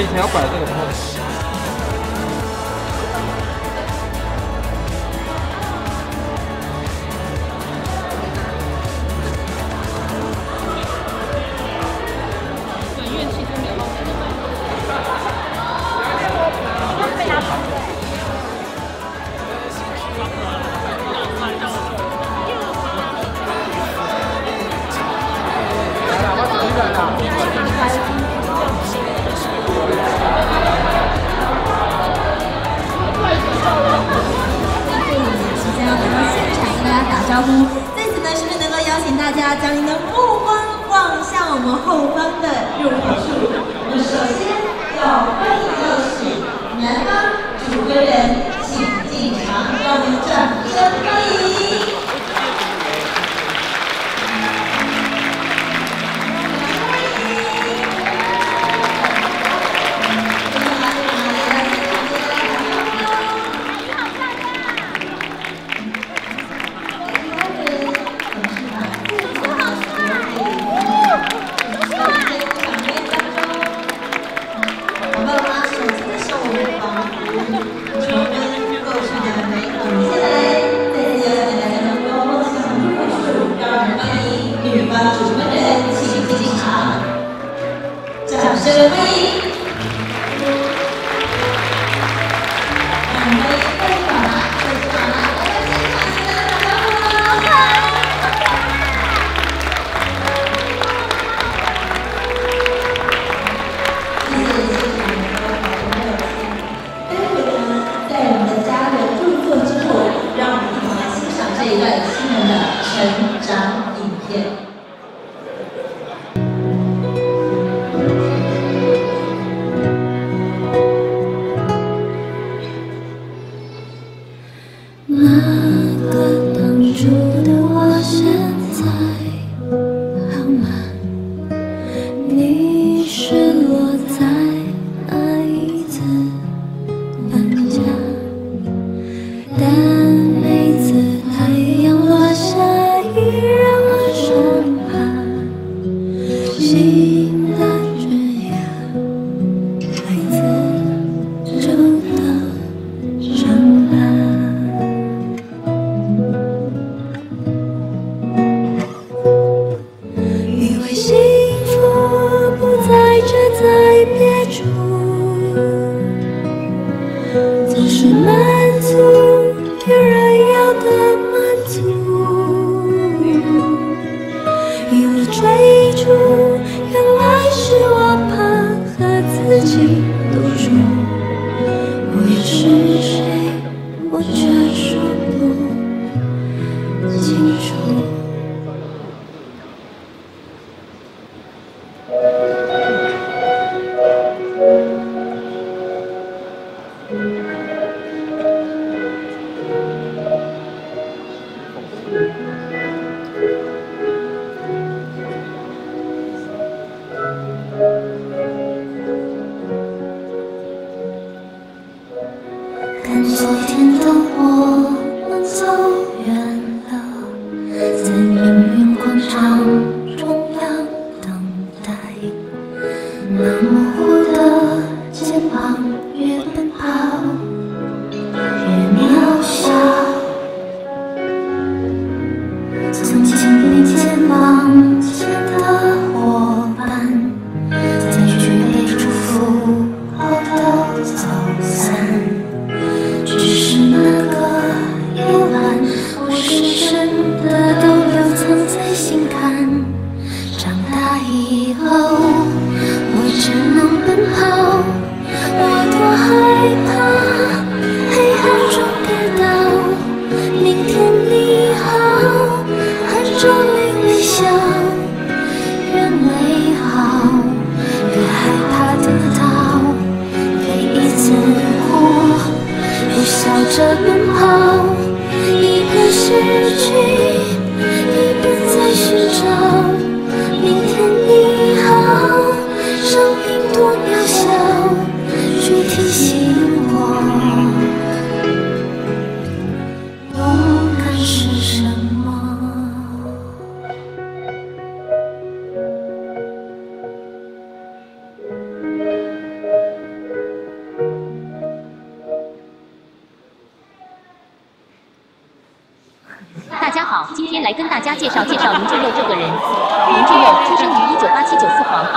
以前要摆这个不会。Thank you. 招呼。在此呢，是不是能够邀请大家将您的目光望向我们后方的入口处？我们首先要欢迎的是南方主持人，请进场，让我们掌声欢迎。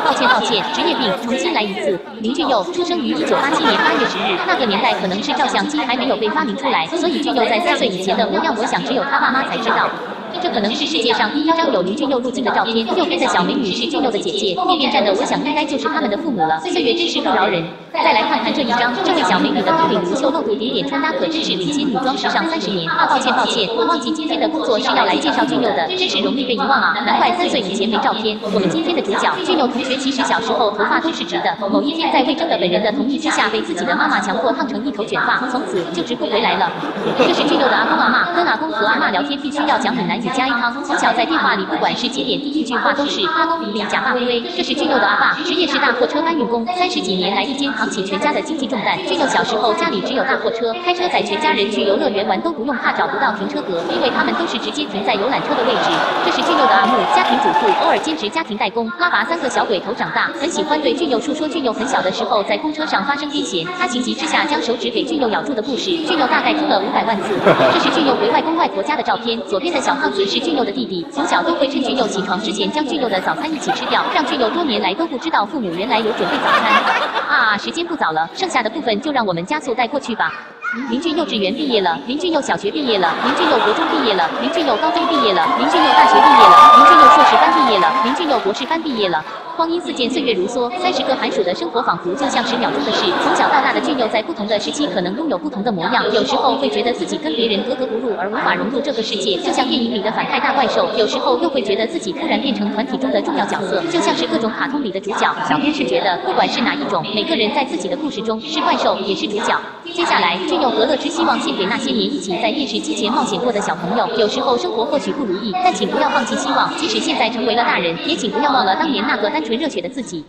抱歉抱歉，职业病，重新来一次。林俊佑出生于一九八七年八月十日，那个年代可能是照相机还没有被发明出来，所以俊佑在三岁以前的模样，我想只有他爸妈才知道。这可能是世界上第一张有林俊佑入镜的照片。右边的小美女是俊佑的姐姐，对面站的我想应该就是他们的父母了。岁月真是不饶人。再来看看这一张，这位小美女的高领无袖露肚点点穿搭，可真是领先女装时尚三十年。抱歉抱歉，我忘记今天的工作是要来介绍俊佑的，真是容易被遗忘啊！难怪三岁以前没照片。我们今天的主角俊佑同学，其实小时候头发都是直的，某一天在魏征的本人的同意之下，被自己的妈妈强迫烫成一头卷发，从此就直不回来了。这是俊佑的阿公阿妈，跟阿公和阿妈聊天必须要讲闽南语加一汤，从小在电话里不管是几点，第一句话都是阿公比邻假发微微。这是俊佑的阿爸，职业是大货车搬运工，三十几年来一肩起全家的经济重担。俊佑小时候家里只有大货车，开车载全家人去游乐园玩都不用怕找不到停车格，因为他们都是直接停在游览车的位置。这是俊佑的阿木，家庭主妇，偶尔兼职家庭代工，拉拔三个小鬼头长大，很喜欢对俊佑述说俊佑很小的时候在公车上发生癫痫，他情急之下将手指给俊佑咬住的故事，俊佑大概听了五百万次。这是俊佑回外公外婆家的照片，左边的小胖子是俊佑的弟弟，从小都会趁俊佑起床之前将俊佑的早餐一起吃掉，让俊佑多年来都不知道父母原来有准备早餐。啊，时间不早了，剩下的部分就让我们加速带过去吧。林俊幼稚园毕业了，林俊幼小学毕业了，林俊幼国中毕业了，林俊幼高中毕业了，林俊幼大学毕业了，林俊幼硕士班毕业了，林俊幼博士班毕业了。光阴似箭，岁月如梭，三十个寒暑的生活仿佛就像十秒钟的事。从小到大的俊佑在不同的时期可能拥有不同的模样，有时候会觉得自己跟别人格格不入而无法融入这个世界，就像电影里的反派大怪兽；有时候又会觉得自己突然变成团体中的重要角色，就像是各种卡通里的主角。小编是觉得，不管是哪一种，每个人在自己的故事中是怪兽也是主角。接下来，俊佑和乐之希望献给那些年一起在电视机前冒险过的小朋友。有时候生活或许不如意，但请不要放弃希望，即使现在成为了大人，也请不要忘了当年那个单纯纯热血的自己。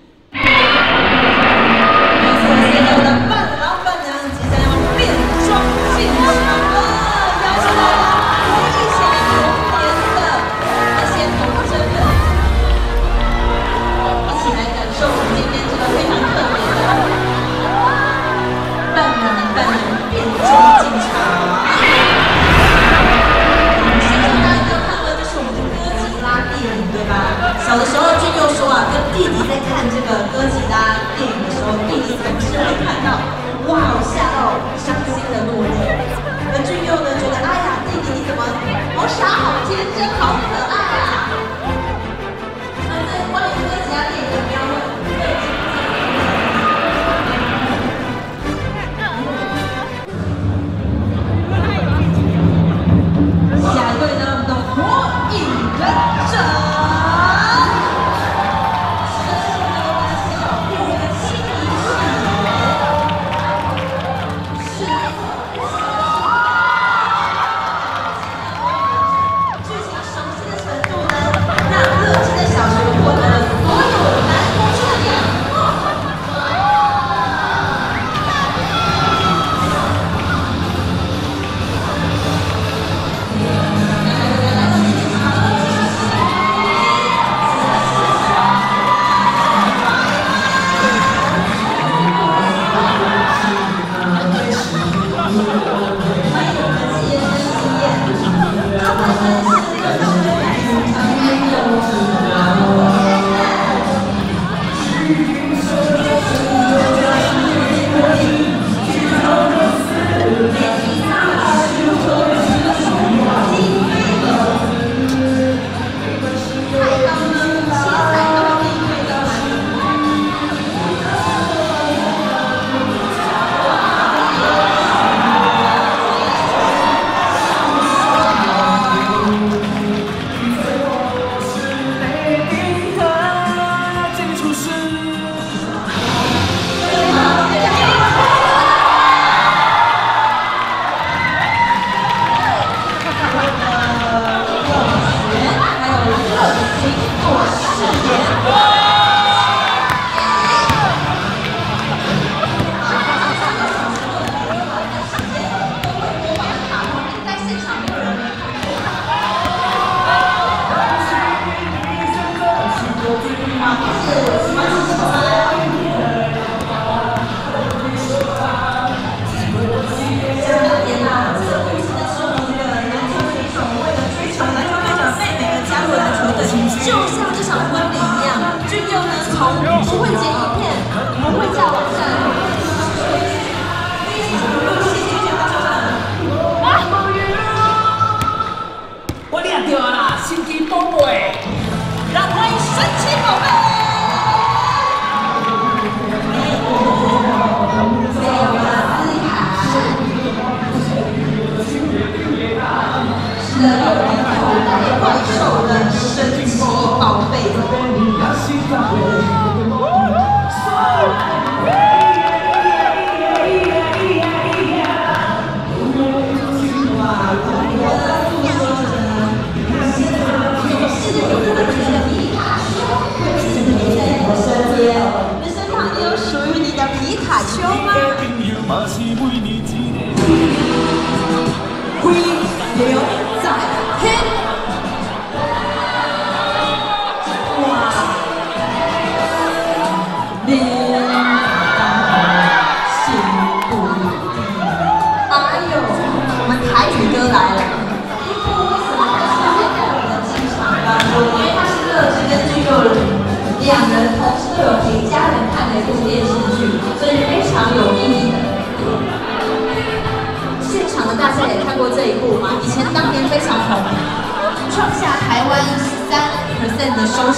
Spend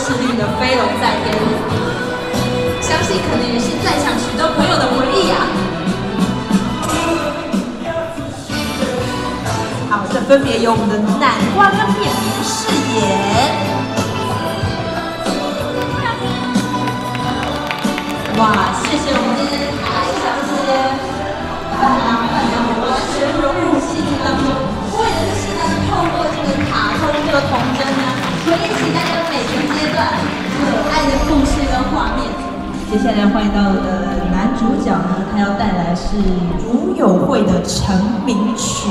是立的飞龙在天，相信可能也是在场许多朋友的回忆呀、啊。好，这分别由我们的南瓜跟扁平饰演。哇，谢谢我们今天。快到的男主角呢，他要带来是吴友会的成名曲。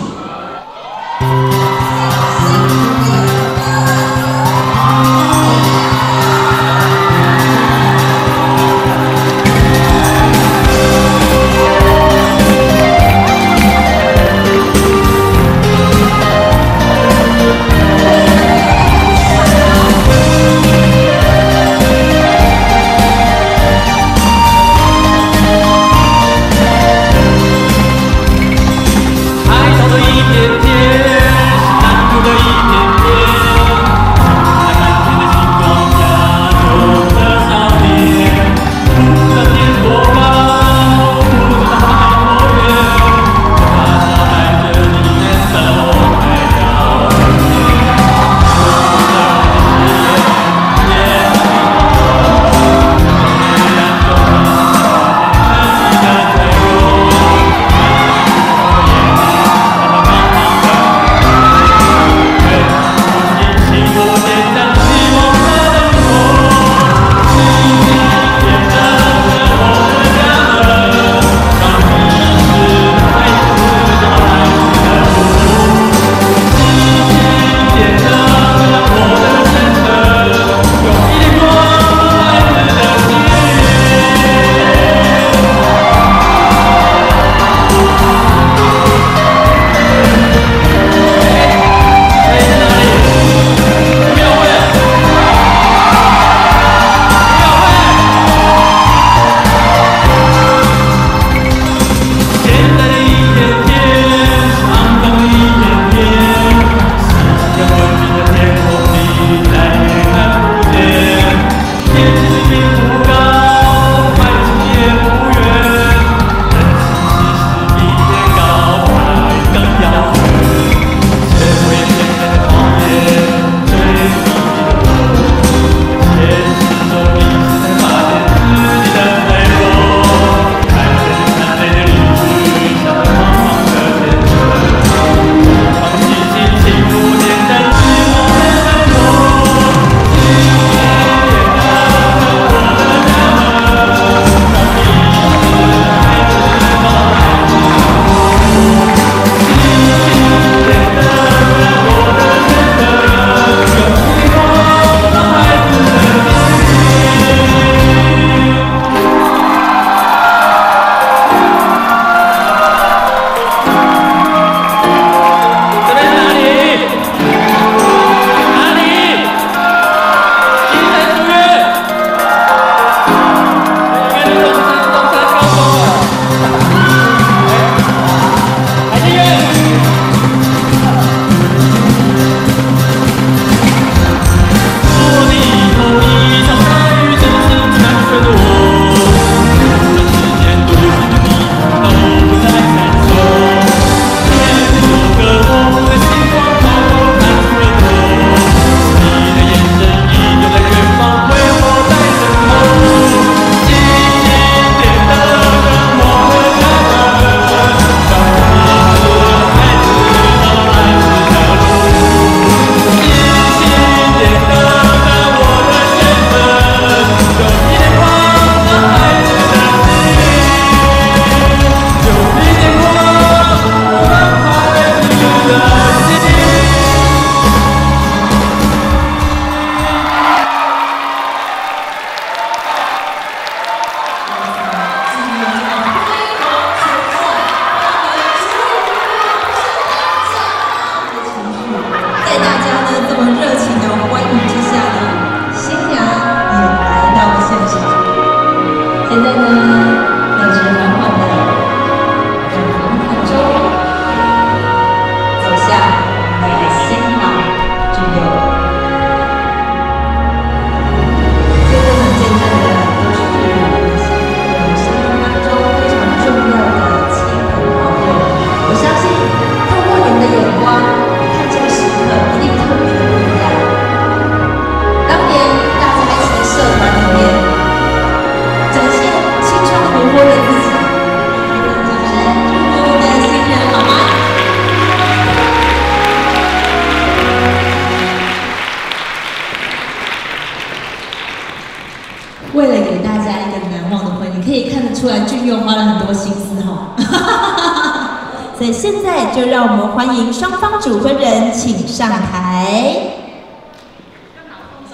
就让我们欢迎双方主婚人请上台。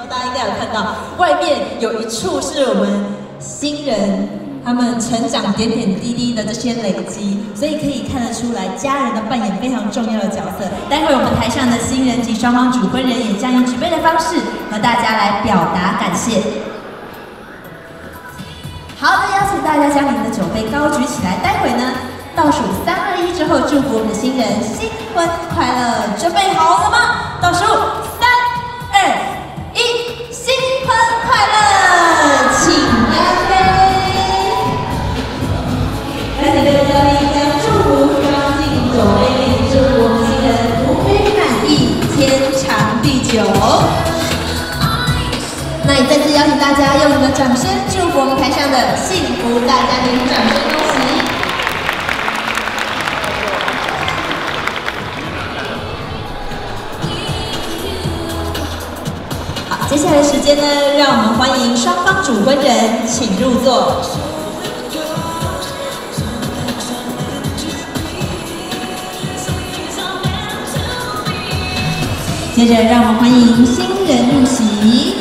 大家应该有看到，外面有一处是我们新人他们成长点点滴滴的这些累积，所以可以看得出来，家人的扮演非常重要的角色。待会我们台上的新人及双方主婚人也将以举杯的方式和大家来表达感谢。好的，邀请大家将您的酒杯高举起来，待会呢倒数三二一之后，祝福我们的新人新婚快乐。准备好了吗？倒数三二一，新婚快乐，请干杯！来，请各位嘉宾将祝福装进酒杯里，祝福我们新人福杯满溢，天长地久。那也再次邀请大家用你们的掌声祝福我们台上的幸福大家庭，掌声恭喜！接下来时间呢，让我们欢迎双方主婚人，请入座。接着，让我们欢迎新人入席